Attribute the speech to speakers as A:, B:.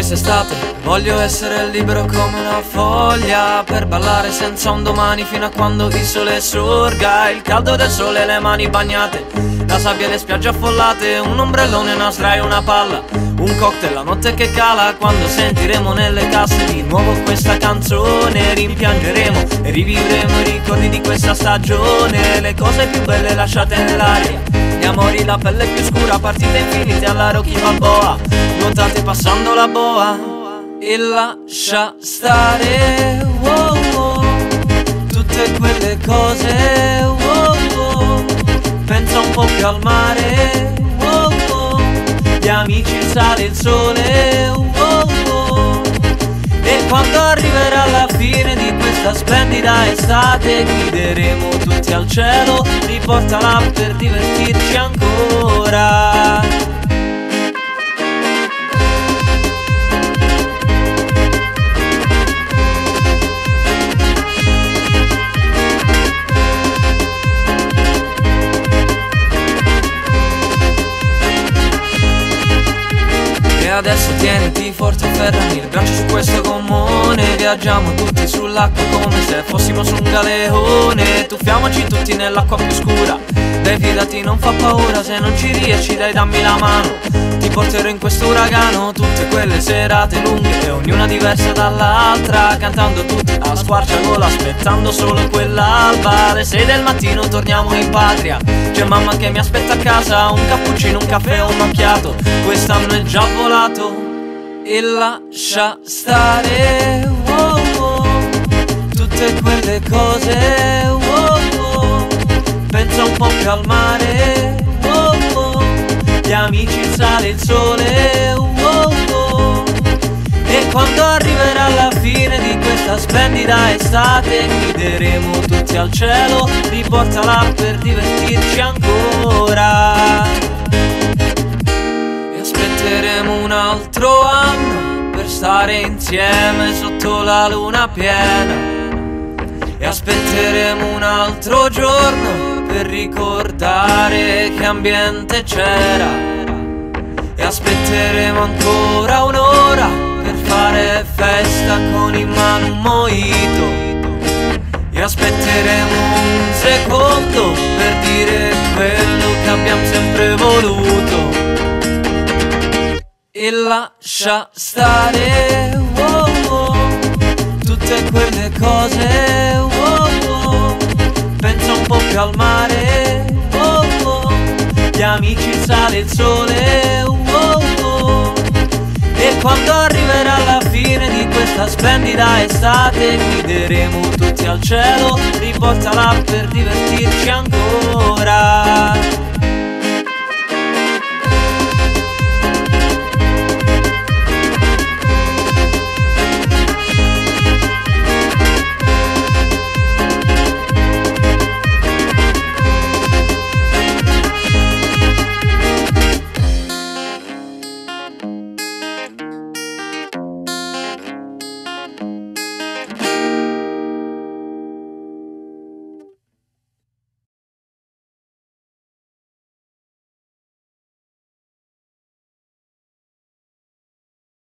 A: quest'estate. Voglio essere libero come una foglia Per ballare senza un domani fino a quando il sole sorga. Il caldo del sole, le mani bagnate La sabbia e le spiagge affollate Un ombrellone, una sdraio, una palla Un cocktail, la notte che cala Quando sentiremo nelle casse di nuovo questa canzone. Rimpiangeremo e rivivremo i ricordi di questa stagione. Le cose più belle lasciate nell'aria Gli amori, la pelle più scura Partite infinite alla Rocky Balboa nuotate passando la boa e lascia stare. Wow, wow, tutte quelle cose wow, wow, pensa un po' più al mare wow, wow, gli amici sale il sole wow, wow, e quando arriverà la fine di questa splendida estate grideremo tutti al cielo riportala per divertirci ancora adesso tieniti forte afferrami il braccio su questo gommone. Viaggiamo tutti sull'acqua come se fossimo su un galeone. Tuffiamoci tutti nell'acqua più scura. Dai fidati non fa paura se non ci riesci dai dammi la mano ti porterò in questo uragano tutte quelle serate lunghe E ognuna diversa dall'altra Cantando tutti a squarciagola Aspettando solo quell'alba. Alle sei del mattino torniamo in patria. C'è mamma che mi aspetta a casa Un cappuccino, un caffè, un macchiato. Quest'anno è già volato E lascia stare. Wow, wow, Tutte quelle cose wow, wow, Pensa un po' più al mare amici, sale, il sole wow, wow. E quando arriverà la fine di questa splendida estate Grideremo tutti al cielo, riportala per divertirci ancora. E aspetteremo un altro anno per stare insieme sotto la luna piena. E aspetteremo un altro giorno per ricordare che ambiente c'era aspetteremo ancora un'ora per fare festa con in mano un moito. E aspetteremo un secondo per dire quello che abbiamo sempre voluto. E lascia stare wow, wow, tutte quelle cose wow, pensa un po' più al mare, oh oh, gli amici, sale, il sole, oh oh, e quando arriverà la fine di questa splendida estate grideremo tutti al cielo, riportala per divertirci ancora.